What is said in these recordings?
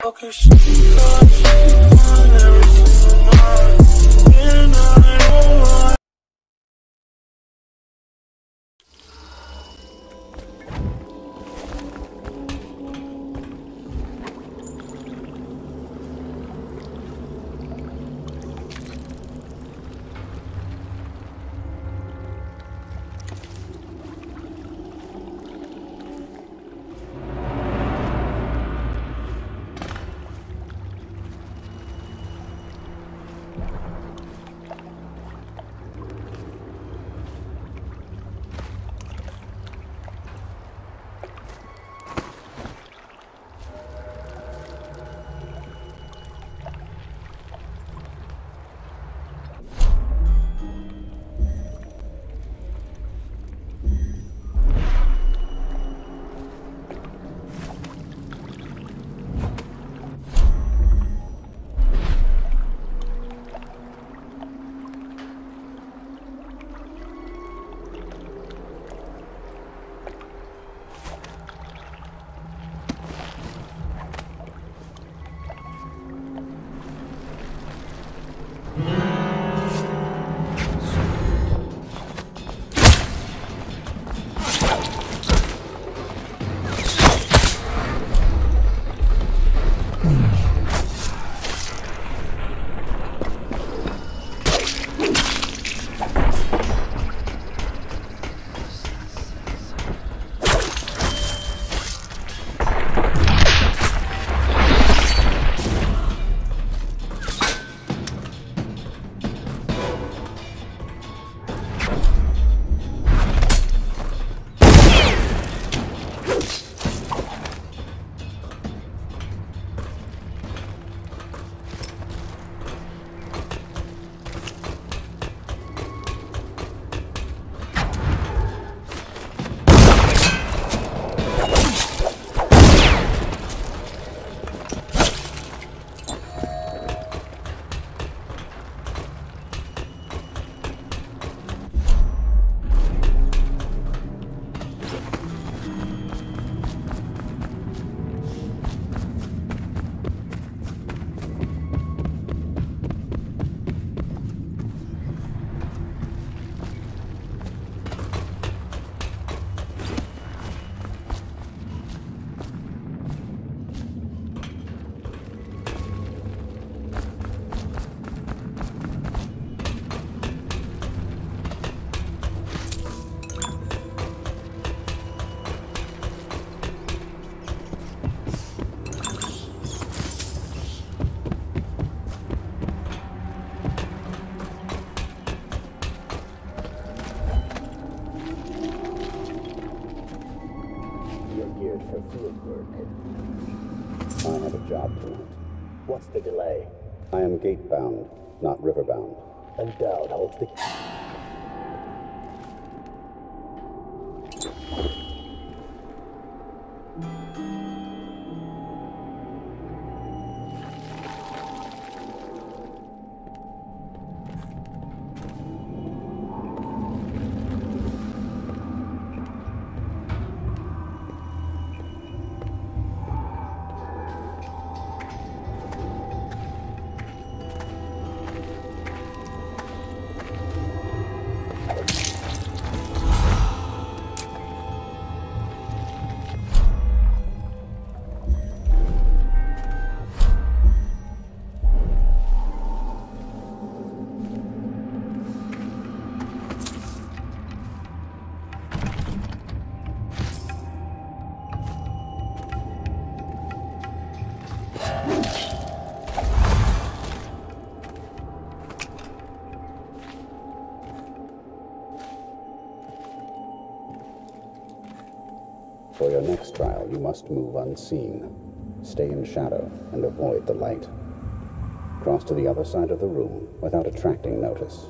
Focus, You're geared for field work. I have a job to tonight. What's the delay? I am gate-bound, not river-bound. And Daud holds the... For your next trial, you must move unseen. Stay in shadow and avoid the light. Cross to the other side of the room without attracting notice.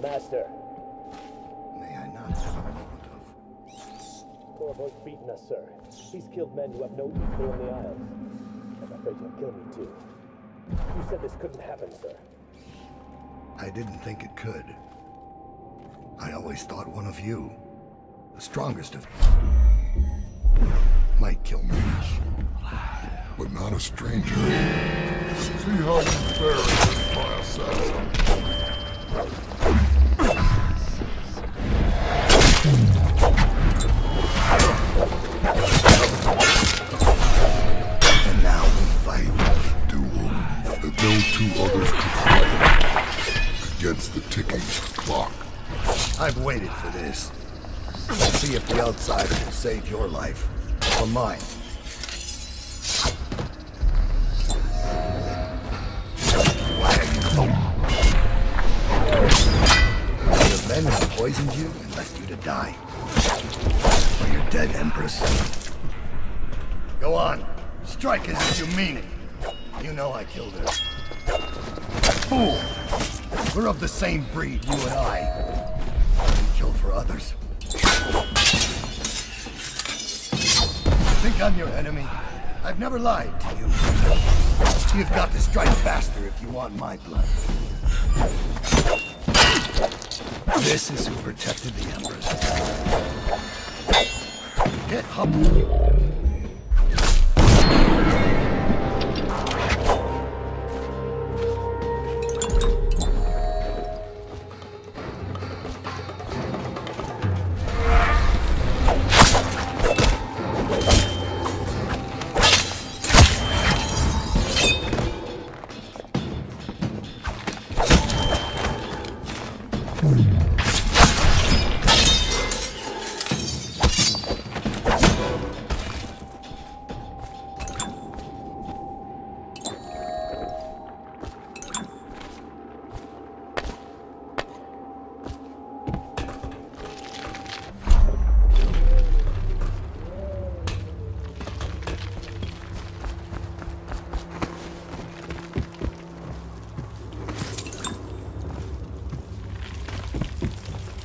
Master. May I not have a moment of... Corvo's beaten us, sir. He's killed men who have no equal in the Isles. I'm afraid he'll kill me, too. You said this couldn't happen, sir. I didn't think it could. I always thought one of you, the strongest of you, might kill me. but not a stranger. See how you fare against my assassin. The ticking clock. I've waited for this. See if the outsider will save your life. Or mine. The men who poisoned you and left you to die. Or you're dead, Empress. Go on. Strike as if you mean it. You know I killed her. Fool! We're of the same breed, you and I. We kill for others. Think I'm your enemy? I've never lied to you. You've got to strike faster if you want my blood. This is who protected the Empress. Get humble.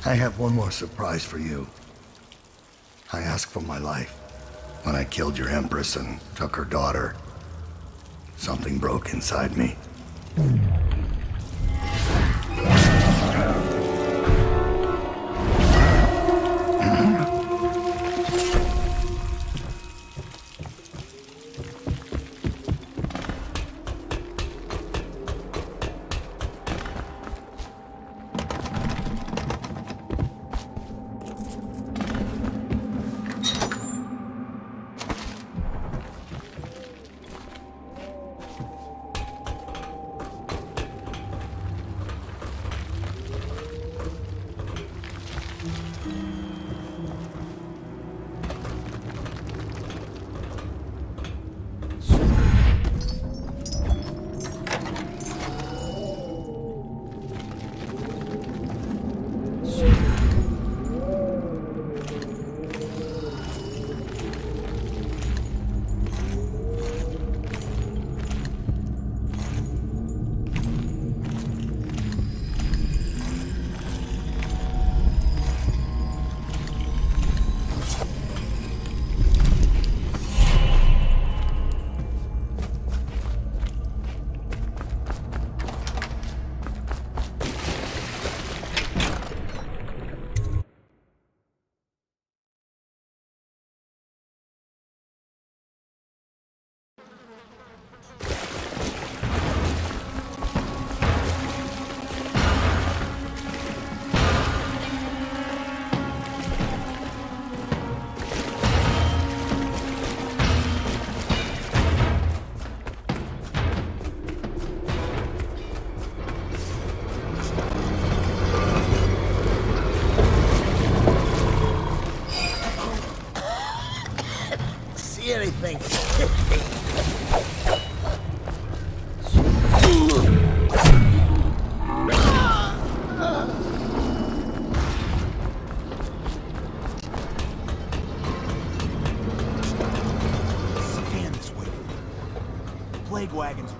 I have one more surprise for you. I asked for my life when I killed your Empress and took her daughter. Something broke inside me.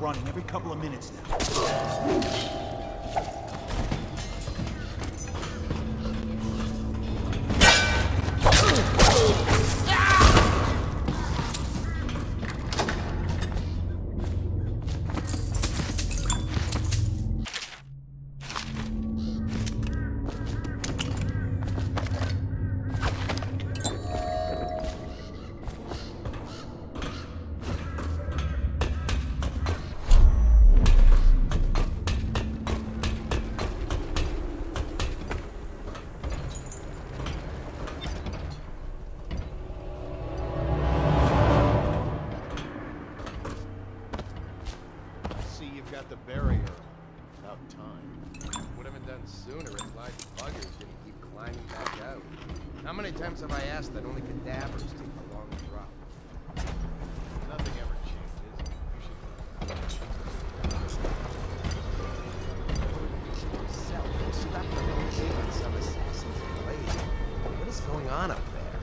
Running every couple of minutes now. Got the barrier. About time. Would have been done sooner if live buggers didn't keep climbing back out. How many times have I asked that only cadavers take a long drop? Nothing ever changes. You should Self stuck with some assassin's. What is going on up there?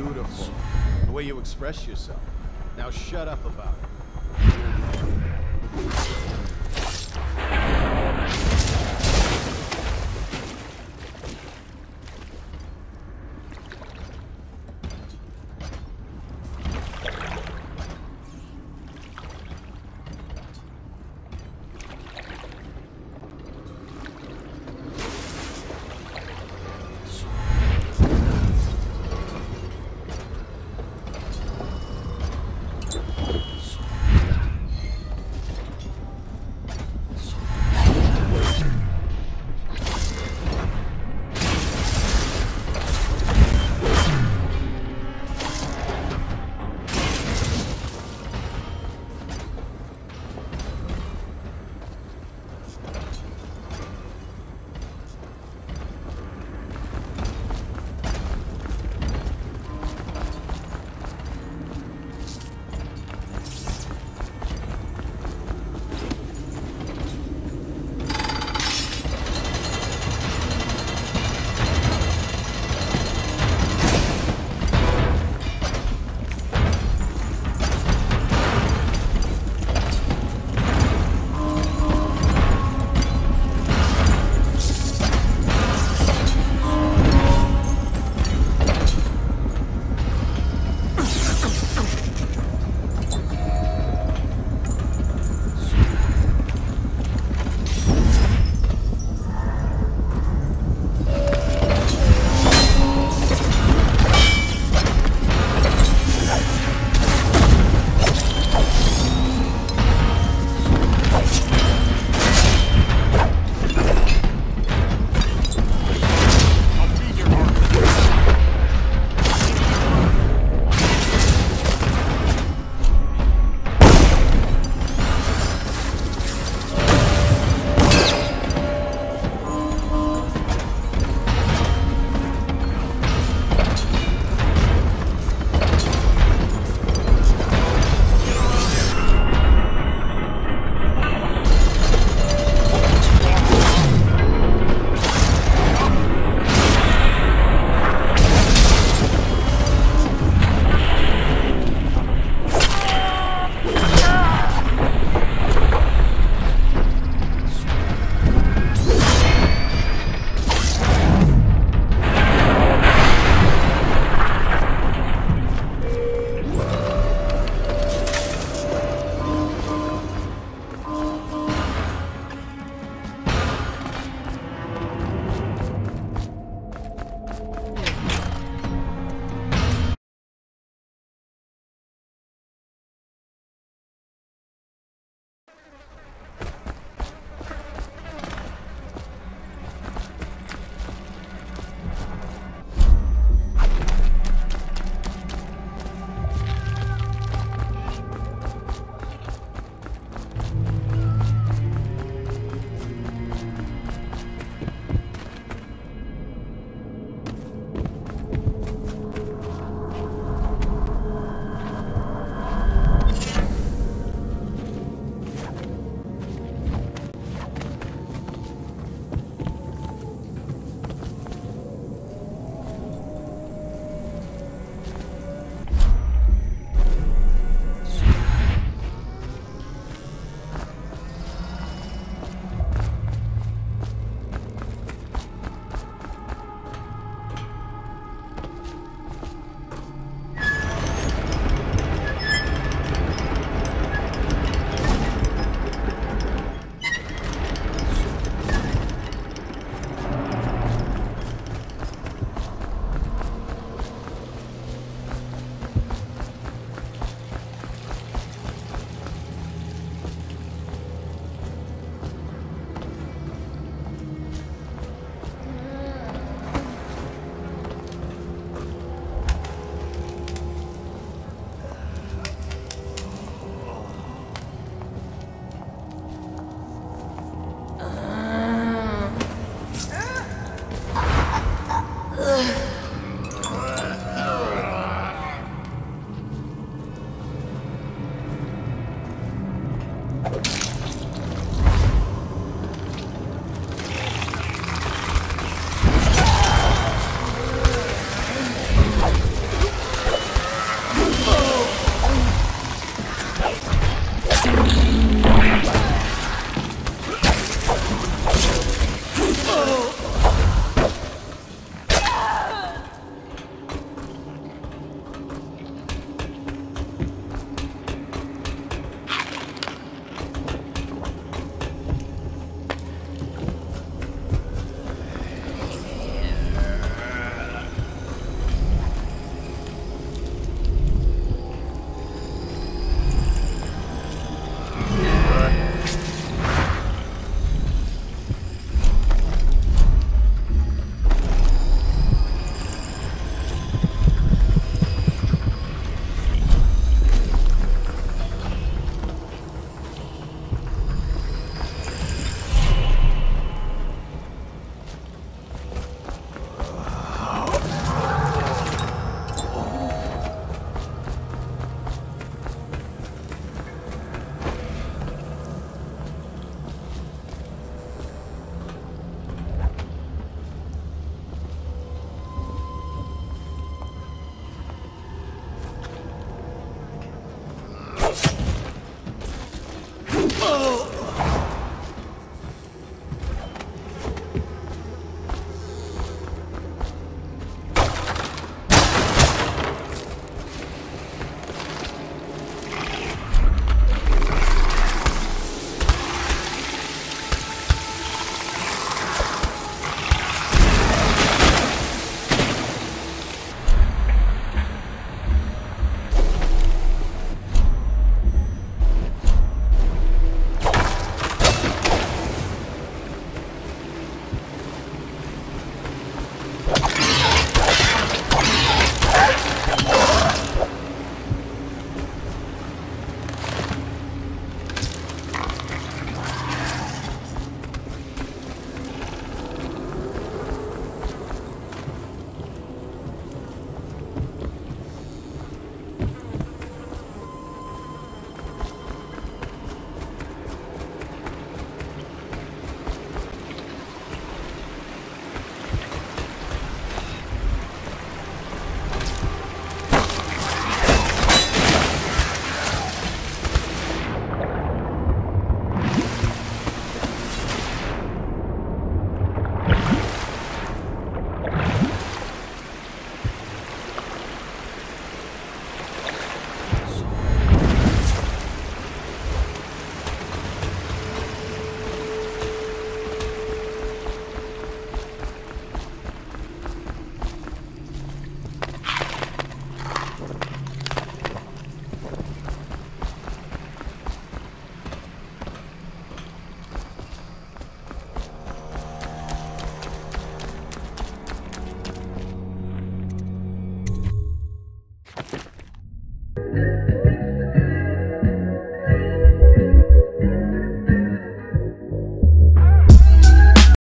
Beautiful. The way you express yourself. Now shut up about it.